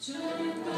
Turn